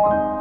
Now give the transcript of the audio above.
you